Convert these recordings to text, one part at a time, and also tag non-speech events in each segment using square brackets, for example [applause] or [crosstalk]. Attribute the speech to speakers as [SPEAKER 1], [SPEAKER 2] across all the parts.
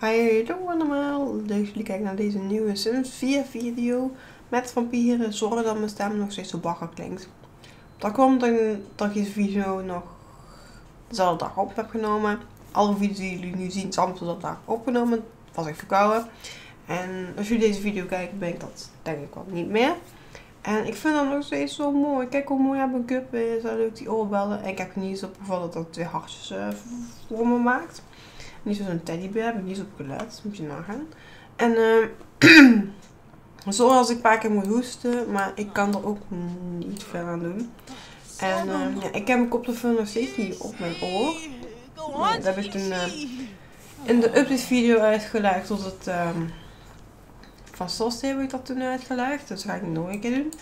[SPEAKER 1] Hi, allemaal. Leuk dat jullie kijken naar deze nieuwe Sims 4 video met vampieren. Zorg dat mijn stem nog steeds zo bagger klinkt. Dat komt dat ik deze video nog dezelfde dag op heb genomen. Alle video's die jullie nu zien, zijn dezelfde dag opgenomen. Was ik verkouden. En als jullie deze video kijken, ben ik dat denk ik wel niet meer. En ik vind dat nog steeds zo mooi. Kijk hoe mooi mijn cup is. Zo leuk die oorbellen. En ik heb niet eens op gevallen dat het twee hartjes uh, voor me maakt. Niet zo'n teddybeer, heb ik niet eens op gelet. Moet je nagaan. En uh, [clears throat] zoals ik een paar keer moet hoesten, maar ik kan er ook niet veel aan doen. En uh, ja, ik heb mijn koptelefoon nog steeds niet op mijn oor. Dat heb ik toen in de update video uitgelegd tot het um, van Sost heb ik dat toen uitgelegd. Dus dat ga ik nog een keer doen.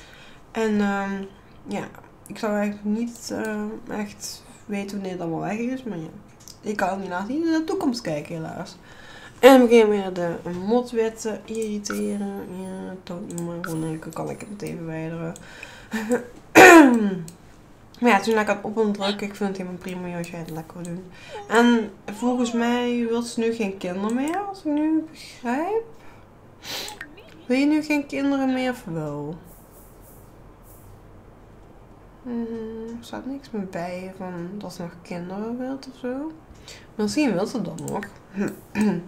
[SPEAKER 1] En um, ja, ik zou eigenlijk niet uh, echt weten wanneer het allemaal weg is, maar ja. Ik kan niet laten in de toekomst kijken, helaas. En dan begin weer de motwetten irriteren. Ja, gewoon kan ik het meteen verwijderen. [clears throat] maar ja, toen ik het op ik vind het helemaal prima als jij het lekker wil doen. En volgens mij wil ze nu geen kinderen meer, als ik nu begrijp. Wil je nu geen kinderen meer of wel? Hmm, er staat niks meer bij van dat ze nog kinderen wilt of zo. Misschien wil ze dat nog. [clears throat]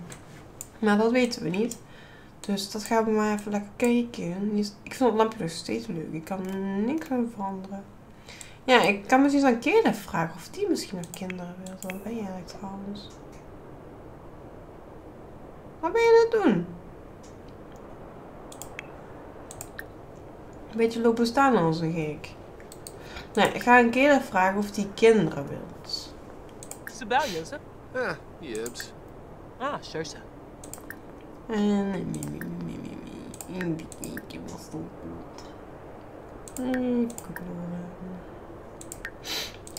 [SPEAKER 1] maar dat weten we niet. Dus dat gaan we maar even lekker kijken. Ik vind het lampje nog steeds leuk. Ik kan niks aan veranderen. Ja, ik kan misschien aan Keren vragen of die misschien nog kinderen wil. Wat ben je eigenlijk trouwens? Wat ben je aan het doen? Een beetje lopen staan als een gek. Nee, ik ga een keer vragen of die kinderen wilt.
[SPEAKER 2] Sebalius, hè?
[SPEAKER 3] Ah, Yibs.
[SPEAKER 2] Ah, sure, sir.
[SPEAKER 1] En mi, mi, mi, mi, mi. Een beetje was zo goed.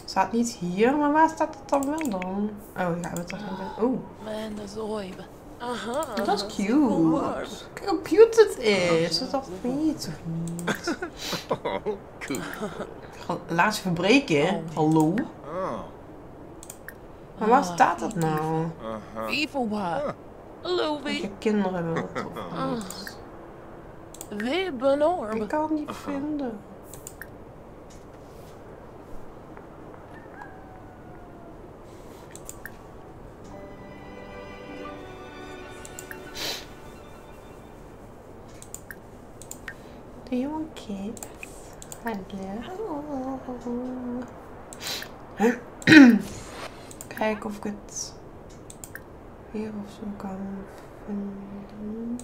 [SPEAKER 1] Staat niet hier, maar waar staat het dan wel dan? Oh, ja, we toch nog Oh.
[SPEAKER 4] Man, dat is ooit.
[SPEAKER 1] Aha. Dat is cute. Kijk hoe cute het is. Dat dacht ik niet? [laughs]
[SPEAKER 3] Oh, cool.
[SPEAKER 1] Laat je verbreken, hallo?
[SPEAKER 3] Oh.
[SPEAKER 1] Maar waar staat dat nou?
[SPEAKER 4] Evil what? Hallo,
[SPEAKER 1] Dat je
[SPEAKER 4] wie?
[SPEAKER 1] kinderen wilt of niet?
[SPEAKER 4] Wie ben
[SPEAKER 1] Ik kan het niet vinden. Want kids? Hallo. [clears throat] Kijken of ik het hier of zo kan vinden.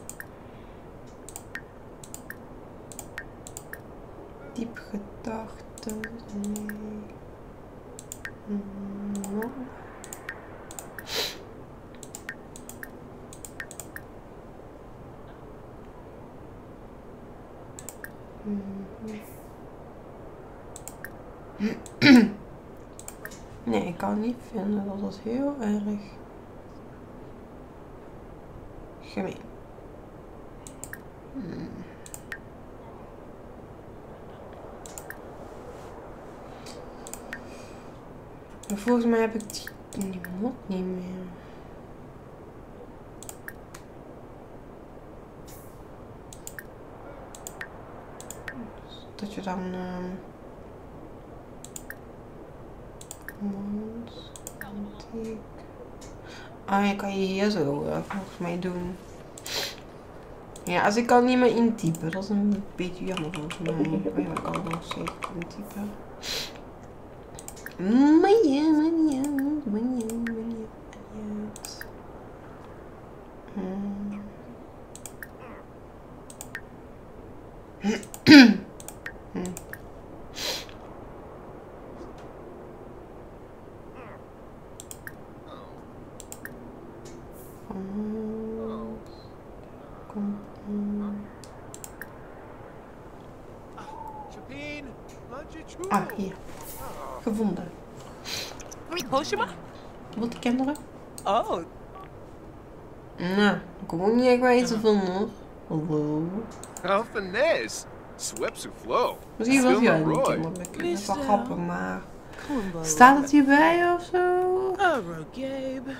[SPEAKER 1] Diep gedachten. Nee. No. Nee, ik kan niet vinden. Dat is heel erg gemeen. Hmm. Volgens mij heb ik die, die mot niet meer. Dat je dan... ehm mond, antiek... Ah, je kan je hier zo eh, volgens mij doen. Ja, als ik kan niet meer intypen. Dat is een beetje jammer volgens mij. Maar ja, ik kan nog steeds intypen. Maar ja, maar ja, maar ja, maar ja, maar ja. Hmm. Hmm. Hmm. Kom, hmm.
[SPEAKER 3] Chapin, lunch
[SPEAKER 1] Ah, hier. Gevonden.
[SPEAKER 2] Hoshima?
[SPEAKER 1] Wat die kinderen?
[SPEAKER 2] Oh,
[SPEAKER 1] Nou, ik kom ook niet echt weten van hoor. Hallo.
[SPEAKER 3] How finesse. Swept soufflo.
[SPEAKER 1] Misschien was hij wel niet. Dat is wel grappig, maar... Staat het hierbij of zo?
[SPEAKER 4] Gabe.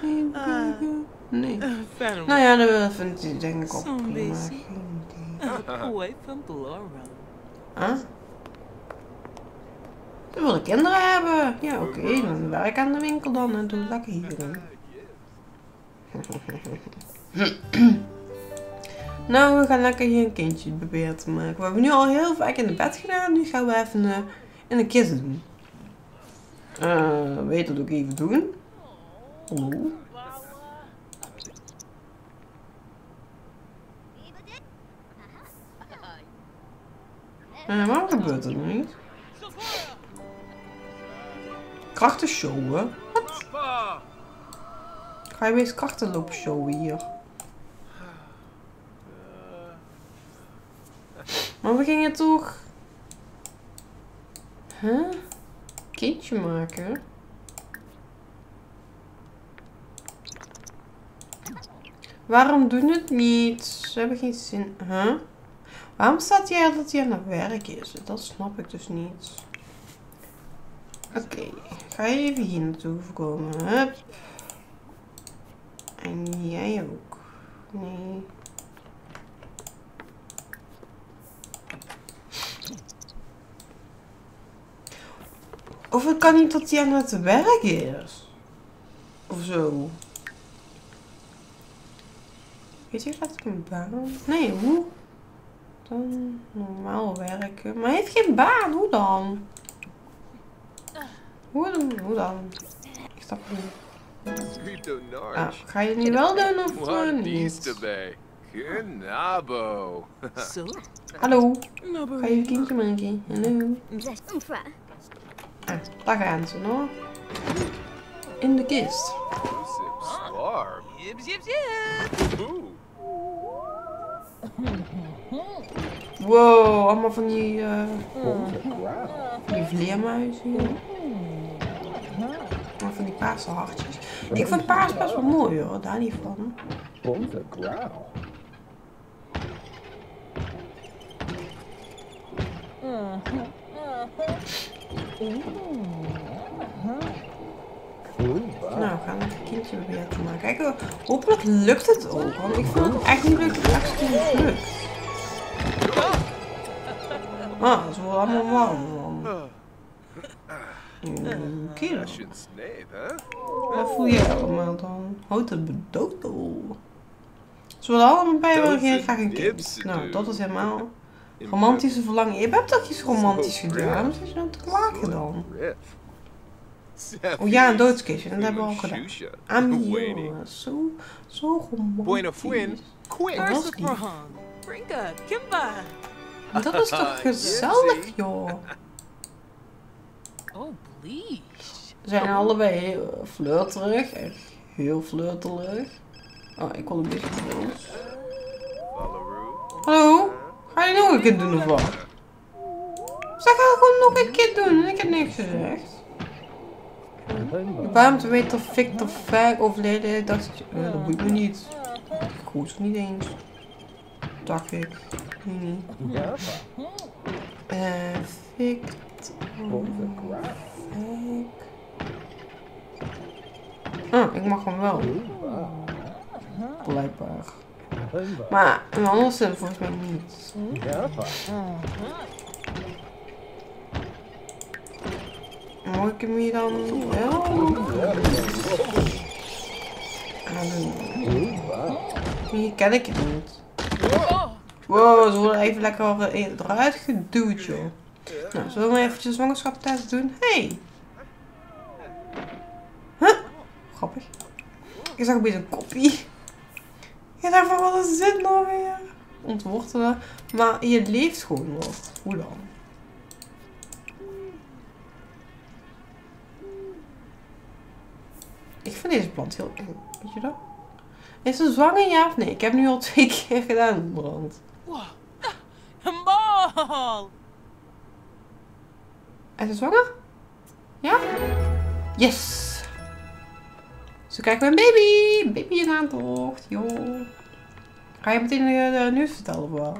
[SPEAKER 1] Nee.
[SPEAKER 4] Ah.
[SPEAKER 1] Nee.
[SPEAKER 4] Phantom.
[SPEAKER 1] Nou ja, dat vind ik denk ik ook prima. Geen idee.
[SPEAKER 2] Blora.
[SPEAKER 1] Huh? Ze willen kinderen hebben. Ja, oké. dan werk aan de winkel dan en doe lekker hier [laughs] nou, we gaan lekker hier een kindje proberen te maken. We hebben nu al heel vaak in het bed gedaan. Nu gaan we even eh, in de kist doen. Eh, weet dat ook even doen. Hallo. Eh, waarom gebeurt er niet? Krachten showen?
[SPEAKER 3] Papa!
[SPEAKER 1] Ga je weer krachten lopen hier? Maar we gingen toch... Huh? Kindje maken? Waarom doen het niet? Ze hebben geen zin. Huh? Waarom staat hier dat hij aan het werk is? Dat snap ik dus niet. Oké, ga je even hier naartoe komen. Hup. En jij ook. Nee. Of het kan niet dat hij aan het werk is. Of zo. Weet je, laat ik een baan? Nee, hoe? Dan normaal werken. Maar hij heeft geen baan, hoe dan? Hoe dan? Hoe dan? Ik snap het niet. Ah, ga je het nu wel doen of
[SPEAKER 3] What
[SPEAKER 1] niet?
[SPEAKER 3] Knabo.
[SPEAKER 1] Hallo, ga je kindje maken? Hallo. Ah, daar gaan ze nog. In de kist. Wow, allemaal van die, eh van die vleermuizen hier. Maar van die paarse hartjes. Ik vind paars best wel mooi hoor, daar niet van. Nou, we gaan een kindje proberen te maken. Kijk, eh, hopelijk lukt het ook. Want ik vind het echt niet leuk dat het echt niet lukt. Ah, ze worden allemaal warm. Mm, Kerel. Wat voel je allemaal dan? Houd het bedoel. Ze willen allemaal bij wel geen graag een
[SPEAKER 3] een
[SPEAKER 1] kind. Nou, dat is helemaal romantische verlangen. Je hebt toch iets romantisch gedaan? Wat is je dan te klagen dan? Oh ja, een doodskistje. Dat hebben we al gedaan. [laughs]
[SPEAKER 3] Waiting.
[SPEAKER 1] Zo, zo romantisch. Dat is toch [laughs] gezellig, joh.
[SPEAKER 2] Oh,
[SPEAKER 1] Ze zijn allebei heel flirterig. Heel flirterig. Oh, ik wil een beetje roos. Hallo? Ga je nog een keer doen of wat? Zeg, ga gewoon nog een keer doen. Ik heb niks gezegd. Waarom weten of Victor Fag overleden dacht ik, eh, dat boeit me niet. Ik niet eens. Dacht ik. Nee. Eh, Victor Fag. Ah, ik mag hem wel. Blijkbaar. Maar een andere zin volgens mij niet. Mag ik hem hier dan wel? Hier ken ik het niet. Wow, ze worden even lekker eh, eruit geduwd, joh. Nou, zullen we eventjes zwangerschapstest doen? Hey! Huh? Grappig. Ik zag opeens een kopie. Ik dacht van, wat is dit nou weer? Ontwortelen. Maar je leeft gewoon nog. Hoe dan? Ik vind deze plant heel eng. Weet je dat? Is ze zwanger, ja of nee? Ik heb nu al twee [laughs] keer gedaan, brand.
[SPEAKER 2] Ball.
[SPEAKER 1] Is ze zwanger? Ja? Yes! Zo krijgen we een baby! Baby in aantocht, joh. Ga je meteen de, de nieuws vertellen wat?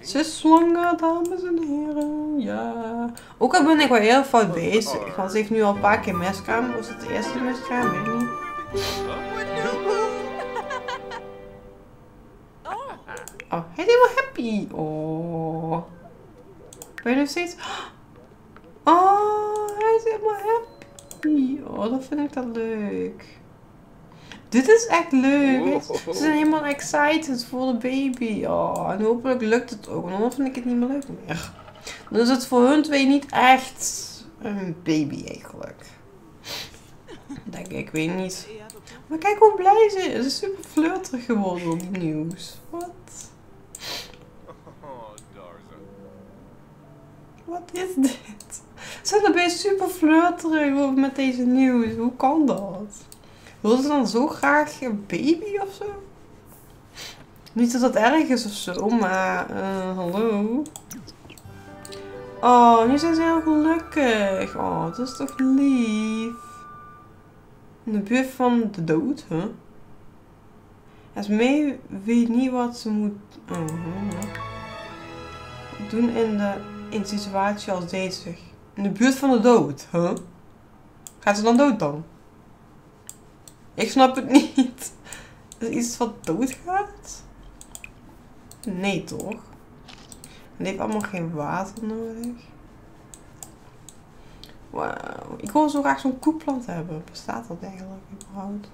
[SPEAKER 1] Ze is zwanger, dames en heren. Ja. Ook al ben ik wel heel fout bezig. Want ze nu al een paar keer miskraam. Was het de eerste miskraam? Weet ik niet. Oh, hij is helemaal happy. Oh. Ben je nog steeds... Oh, hij is helemaal happy. Oh, dat vind ik dan leuk. Dit is echt leuk. Ze zijn helemaal excited voor de baby. Oh, en hopelijk lukt het ook. Want anders vind ik het niet meer leuk meer. Dan is het voor hun twee niet echt een baby eigenlijk. Denk ik, ik weet niet. Maar kijk hoe blij ze is. Ze is super flirterig geworden op het nieuws. Wat?
[SPEAKER 3] Oh, Darza.
[SPEAKER 1] Wat is dit? Zijn opeens super flirterig met deze nieuws. Hoe kan dat? Wil ze dan zo graag een baby of zo? Niet dat dat erg is of zo, maar eh, hallo. Oh, nu zijn ze heel gelukkig. Oh, dat is toch lief. In de buurt van de dood, hè? Huh? Esmee weet niet wat ze moet oh, doen in, de, in een situatie als deze. In de buurt van de dood, huh? Gaat ze dan dood dan? Ik snap het [laughs] niet. Is iets wat doodgaat? Nee, toch? Het heeft allemaal geen water nodig. Wauw. Ik wil zo graag zo'n koeplant hebben. Bestaat dat eigenlijk überhaupt?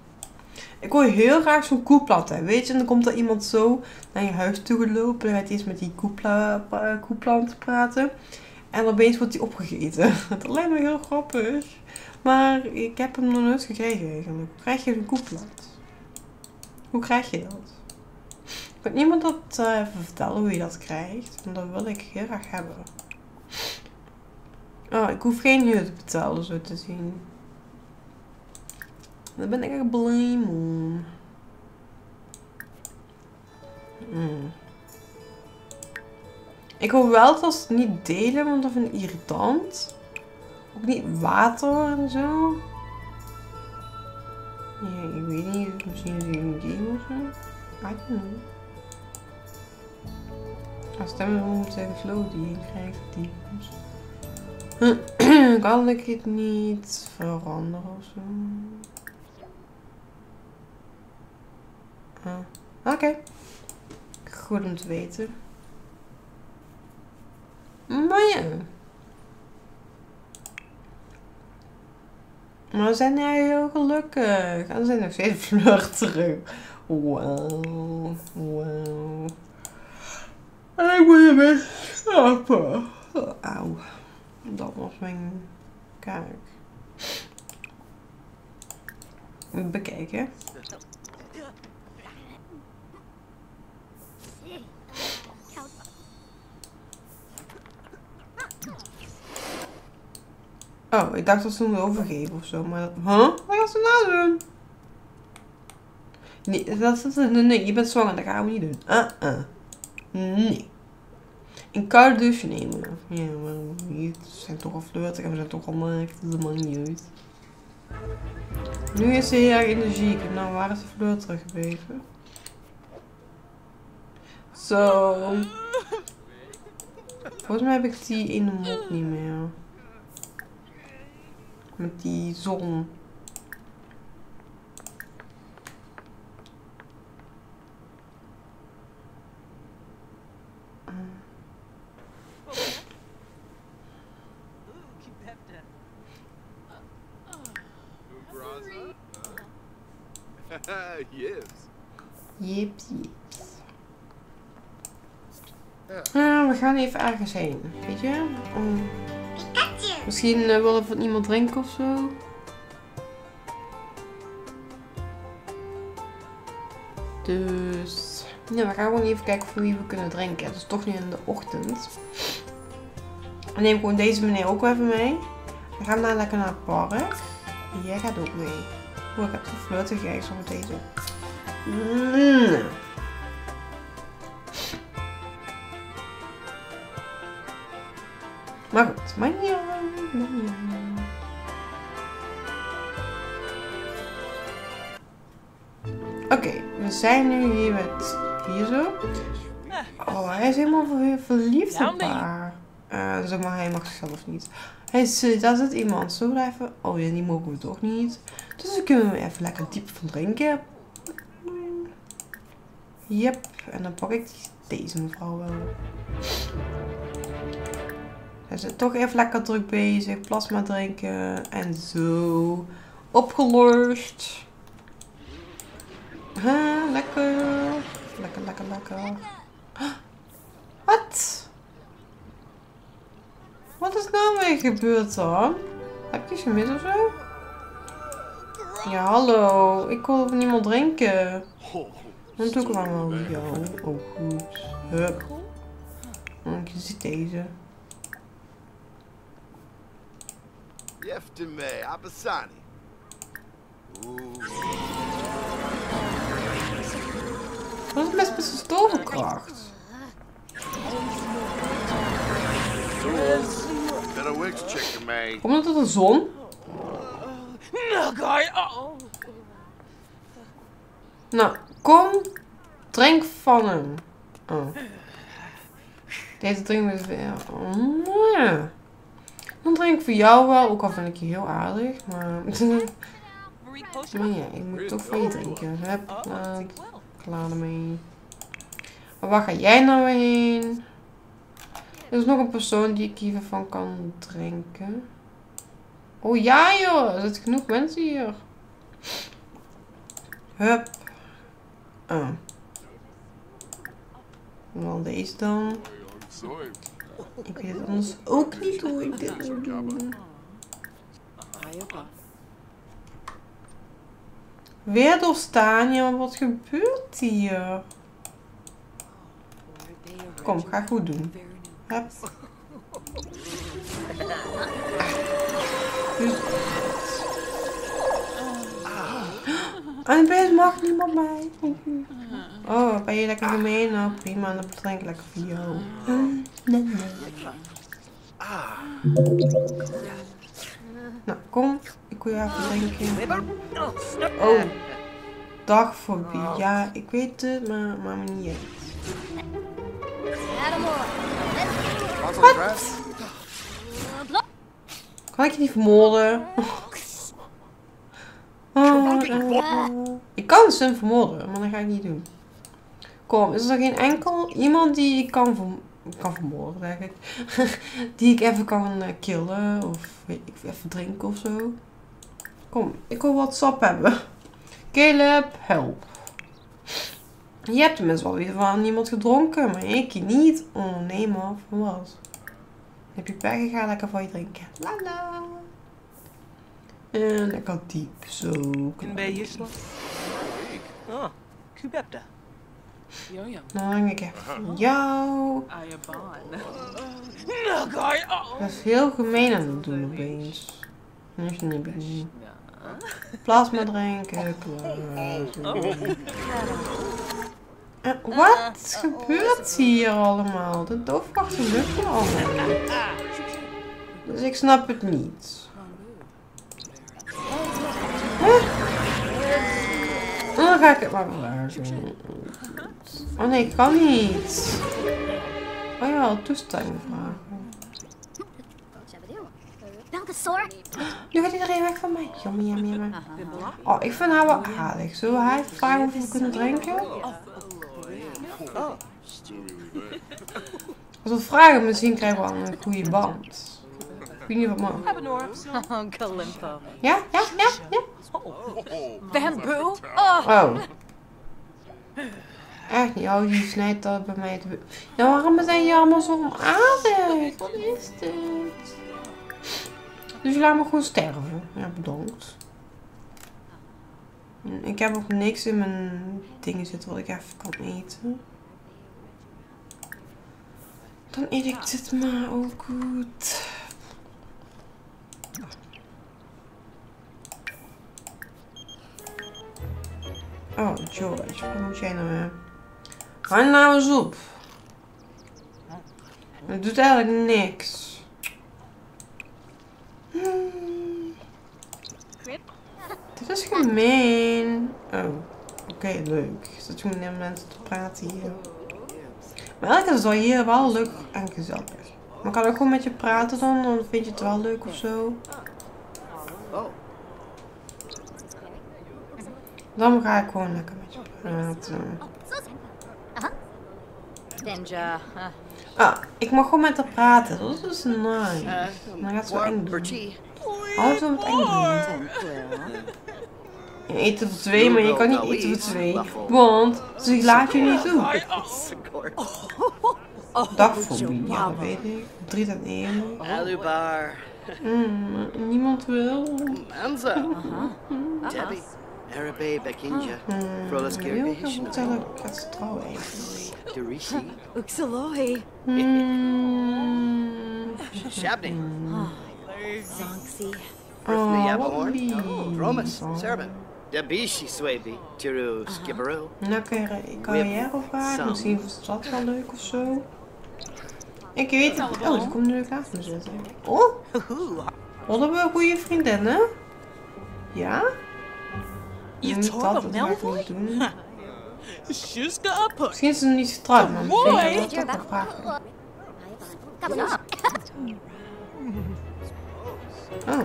[SPEAKER 1] Ik wil heel graag zo'n koeplant hebben. Weet je, en dan komt er iemand zo naar je huis toe gelopen. En gaat eens met die koepla, koeplant praten. En opeens wordt hij opgegeten. [laughs] Dat lijkt me heel grappig. Maar ik heb hem nog nooit gekregen eigenlijk. Hoe krijg je een koeplant? Hoe krijg je dat? Kan niemand dat eh, even vertellen hoe je dat krijgt? Want dat wil ik heel graag hebben. Oh, ik hoef geen huur te betalen, zo te zien. Daar ben ik echt blij om. Mm. Ik hoop wel dat het niet delen, want dat vind ik irritant. Ook niet water en zo. Ja, ik weet niet. Misschien is het een game of zo. I don't know. Als stemmen we moeten de flow die je krijgt, die [clears throat] Kan ik het niet veranderen of zo? Ah, Oké. Goed om te weten. Maar ja. Maar we zijn nu heel gelukkig. En we zijn nog steeds [laughs] flirterig. Wauw. Wauw. En ik moet een beetje slapen. Oh, Auw. Dat was mijn kaak. Bekijken. Oh, ik dacht dat ze hem overgeven of zo, maar... Huh? Wat gaan ze nou doen? Nee, dat is... Nee, nee, je bent zwanger, dat gaan we niet doen. Uh-uh. Nee. Een koude nemen. Ja, maar. Ze zijn toch al flirtig en we zijn toch al naakt. Dat niet uit. Nu is ze heel erg energiek. Nou, waar is de flirterig gebleven? Zo. Volgens mij heb ik die ene mond niet meer. Met die zon.
[SPEAKER 2] After.
[SPEAKER 3] Braza? yes.
[SPEAKER 1] Jips. Nou, we gaan even ergens heen. Weet je? Om... Misschien uh, wil er van iemand drinken of zo. Dus... Ja, we gaan gewoon even kijken voor wie we kunnen drinken. Het is toch nu in de ochtend. Dan neem gewoon deze meneer ook even mee. We gaan dan lekker naar het park. Jij gaat ook mee. Oh, ik heb zo flirtig eigenlijk zo met deze. Mm. Maar goed, maar Oké, we zijn nu hier met Hier zo. Oh, hij is helemaal ver- verliefd op haar. Eh, zeg maar, hij mag zichzelf niet. Hij is, eh, daar zit iemand. Zo blijven. Oh ja, die mogen we toch niet. Dus dan kunnen we even lekker diep van drinken. Yep. En dan pak ik deze mevrouw wel. Is toch even lekker druk bezig. Plasma drinken. En zo. Opgelost. Ha, lekker. Lekker, lekker, lekker. Wat? Wat is nou weer gebeurd dan? Heb je iets gemist of zo? Ja, hallo. Ik wil niemand drinken. Dan doe ik wel jou. Oh, goed. Hup. Je ziet deze.
[SPEAKER 3] Yeftime.
[SPEAKER 1] Dat is best best een toverkracht. Komt het door de zon? Nou, kom. Drink van hem. Oh. Deze drinken we weer. Oh. Dan drink ik voor jou wel, ook al vind ik je heel aardig. Maar, [laughs] maar ja, ik moet toch van je drinken. Hup,
[SPEAKER 2] take well.
[SPEAKER 1] klaar ermee. Maar waar ga jij nou weer heen? Er is nog een persoon die ik hiervan kan drinken. Oh ja joh, er zitten genoeg mensen hier. Hup. En dan deze dan. Ik weet anders ook niet hoe ik dit moet doen. Weer doorstaan, ja, wat gebeurt hier? Kom, ga goed doen. Hup. En opeens mag niemand mij. Oh, ben je lekker gemeen? Nou, prima, dan drink ik lekker voor jou. Nee, nee. Nou, kom. Ik wil je even drinken. Oh. Dagfobie. Ja, ik weet het, maar maak me niet.
[SPEAKER 3] Wat?
[SPEAKER 1] Kan ik je niet vermoorden? [laughs] Oh, eh, ik kan ze vermoorden, maar dat ga ik niet doen. Kom, is er geen enkel iemand die ik kan, kan vermoorden, zeg ik. [laughs] die ik even kan eh, killen of weet ik, even drinken of zo. Kom, ik wil wat sap hebben. Caleb, help. Je hebt tenminste wel weer van iemand gedronken, maar ik niet. Oh nee man, van wat? Heb je pech, ik ga lekker van je drinken. Lala. En lekker diep, zo.
[SPEAKER 2] Can be useful. Oh, Kubepta.
[SPEAKER 4] Yo-yo.
[SPEAKER 1] Dan hang ik even van jou.
[SPEAKER 2] Oh.
[SPEAKER 1] Dat is heel gemeen aan het doen opeens. Is niet niet. Plasma drinken, klaar. Eh, Wat gebeurt hier allemaal? De doofwachten lukt me allemaal. Dus ik snap het niet. Huh? Dan ga ik het maar vragen. Oh nee, ik kan niet. Oh ja, toestemming vragen. Nu gaat iedereen weg van mij. Jammer, jammer, jammer. Oh, ik vind haar wel aardig. Zullen we haar vragen of we kunnen drinken? Oh. Als we vragen, misschien krijgen we al een goede band. Ik weet niet wat man. [laughs] Ja, ja, ja, ja.
[SPEAKER 4] Bamboo? Oh.
[SPEAKER 1] oh. Echt niet. Oh, die snijdt dat bij mij te... Ja, waarom zijn jullie allemaal zo onaardig? Wat is dit? Dus je laat me gewoon sterven. Ja, bedankt. Ik heb ook niks in mijn dingen zitten wat ik even kan eten. Dan eet ik dit maar ook goed. Oh, George, wat moet jij nou weer? Ga nou eens op. Het doet eigenlijk niks. Hmm. Dit is gemeen. Oh. Oké, leuk. Station nemen mensen te praten hier. Maar eigenlijk is hier wel leuk en gezellig. Maar kan ook gewoon met je praten dan? Dan vind je het wel leuk of zo. Dan ga ik gewoon lekker met je praten.
[SPEAKER 4] Ninja.
[SPEAKER 1] Ah, ik mag gewoon met haar praten. Dat is nice.
[SPEAKER 5] uh,
[SPEAKER 1] Dan gaat ze wel eng doen. Alles om het eng doen. Je eet er voor twee, maar je kan niet eten voor twee. Want ze laat je niet toe. Dagfobie, ja, dat weet ik. Drie ten één.
[SPEAKER 5] Alubar.
[SPEAKER 1] Mm, niemand wil.
[SPEAKER 5] Manza. Debbie. Arabe Bekinja. Frolas.
[SPEAKER 1] Ik eigenlijk.
[SPEAKER 5] Derishi.
[SPEAKER 4] Uxalohi.
[SPEAKER 5] Shabney.
[SPEAKER 4] Zonksi.
[SPEAKER 1] oh,
[SPEAKER 5] Yabahorn.
[SPEAKER 1] Oh.
[SPEAKER 5] Serban. Debishi Swaby. Tiru Skibberoo.
[SPEAKER 1] Nou, carri- carrière vragen.
[SPEAKER 5] Sam.
[SPEAKER 1] Misschien is dat wel leuk of zo. Ik weet het. Oh, ze komt nu naast me zitten. Oh, hadden we een goede vriendinnen? Ja?
[SPEAKER 2] Malfoy?
[SPEAKER 1] niet doen. [laughs]
[SPEAKER 2] Shuska up.
[SPEAKER 1] Misschien is ze niet getrouwd, maar
[SPEAKER 2] Mooi.
[SPEAKER 1] misschien is dat toch een vraag. Oh.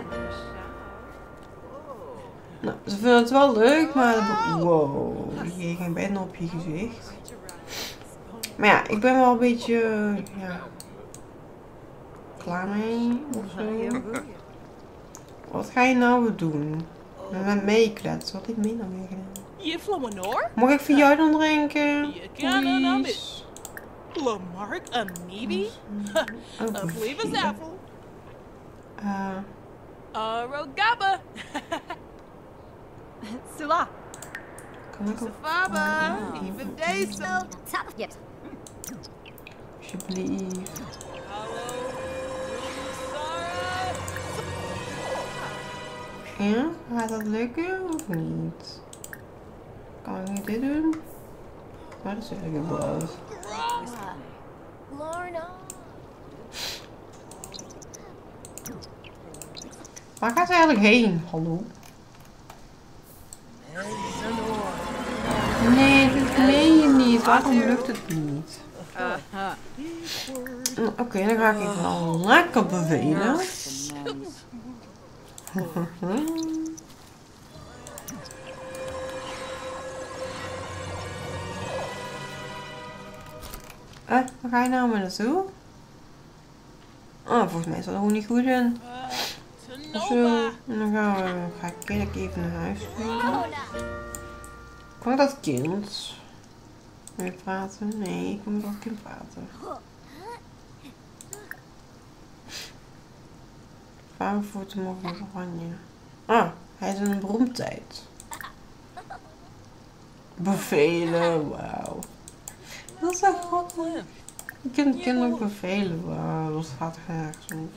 [SPEAKER 1] Nou, ze vinden het wel leuk, maar... Wow, je ging bijna op je gezicht. Maar ja, ik ben wel een beetje... Ja... Klaar mee, of zo. Wat ga je nou weer doen? Met meekletsen, wat heb ik mee dan weer gedaan?
[SPEAKER 2] Je Flomanor?
[SPEAKER 1] Mag ik voor jou dan drinken?
[SPEAKER 2] Je kan er
[SPEAKER 1] Please.
[SPEAKER 2] Lamarck Amibi?
[SPEAKER 1] Oh,
[SPEAKER 2] A Fleva's apple.
[SPEAKER 1] Eh,
[SPEAKER 2] Arogaba. [laughs]
[SPEAKER 4] Sula.
[SPEAKER 1] kan ik ook
[SPEAKER 2] Faba. Even deze.
[SPEAKER 1] alsjeblieft? Ja, gaat dat lukken of niet? Kan ik niet dit doen? Maar dat is eigenlijk boos. Waar gaat ze eigenlijk heen? Hallo? Nee, dit meen je niet. Waarom lukt het niet? Oké, dan ga ik even lekker bevelen. Eh, waar ga je nou maar naartoe? Oh, volgens mij is dat gewoon niet goed in. Zo. Dan gaan we, ga ik even naar huis sturen. Kan ik dat kind? Wil praten? Nee, ik moet wel kind praten. Vrouwenvoeten mogen oranje. Ah, hij is een beroemdheid. Bevelen, wauw. Dat is echt grappig. Je kunt kinderen bevelen, wauw, dat gaat ergens op.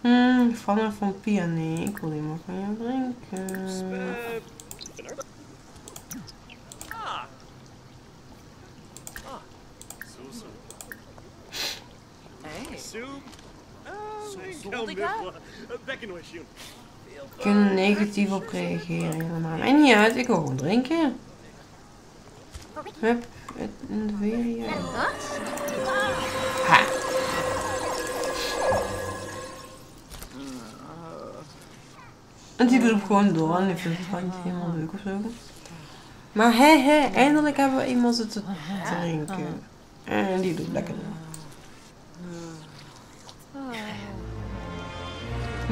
[SPEAKER 1] Hmm, van een vampier, nee, ik wil niet meer van jou drinken. Kunnen negatief op reageren. Maakt mij niet uit, ik wil gewoon drinken. Hup, het in de weer hier. Ha. En die doet gewoon door en die vindt het niet helemaal leuk of zo. Maar hé hé, eindelijk hebben we iemand zitten drinken. En die doet lekker door.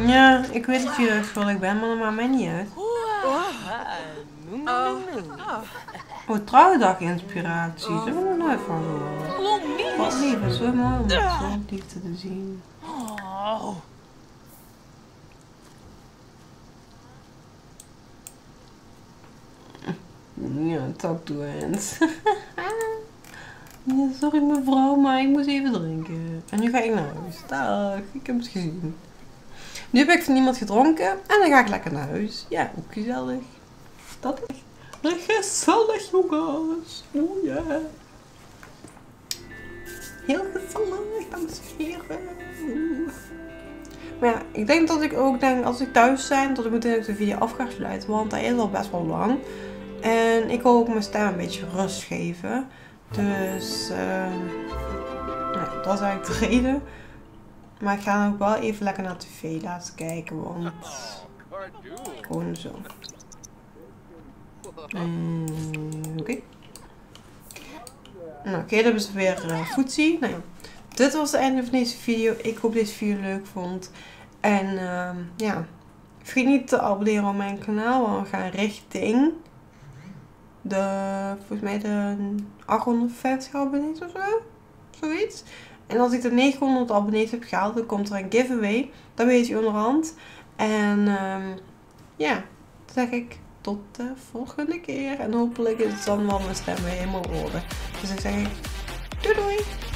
[SPEAKER 1] Ja, ik weet dat je ik ben, maar dat maakt mij niet uit. Oh, trouwdag inspiratie. Daar heb ik nog nooit van gehoord. Wat lief, het is zo mooi om het zo'n liefde te zien.
[SPEAKER 2] Oh.
[SPEAKER 1] Ja, talk to hands. ja, sorry mevrouw, maar ik moest even drinken. En nu ga ik naar huis. Dag, ik heb het gezien. Nu heb ik van niemand gedronken en dan ga ik lekker naar huis. Ja, ook gezellig. Dat is gezellig, jongens. Oh ja. Heel gezellig, dames en heren. Maar ja, ik denk dat ik ook denk, als ik thuis ben, dat ik meteen ook de video af ga sluiten. Want hij is al best wel lang. En ik wil ook mijn stem een beetje rust geven. Dus ehm, nou, dat is eigenlijk de reden. Maar ik ga ook wel even lekker naar tv laten kijken, want gewoon zo. Mm, Oké. Nou, oké, dat is weer uh, voetzie. Nou ja, dit was het einde van deze video. Ik hoop deze video leuk vond. En ehm, ja, vergeet niet te abonneren op mijn kanaal. Want we gaan richting de, volgens mij de 850 abonnees of zo. Zoiets. En als ik de 900 abonnees heb gehaald, dan komt er een giveaway. Dat weet je onderhand. En ehm, ja, dan zeg ik tot de volgende keer. En hopelijk is het dan wel mijn stem weer helemaal horen. Dus ik zeg doei doei!